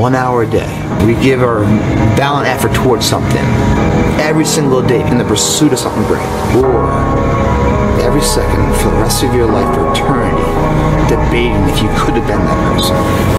one hour a day. We give our valiant effort towards something every single day in the pursuit of something great. Or every second for the rest of your life for eternity debating if you could have been that person.